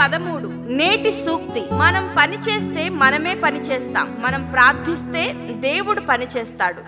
పదమూడు. నేటి సూక్తి. మనం పని చేస్తే మనమే పని చేస్తాం. మనం ప్రార్థిస్తే దేవుడు పని చేస్తాడు.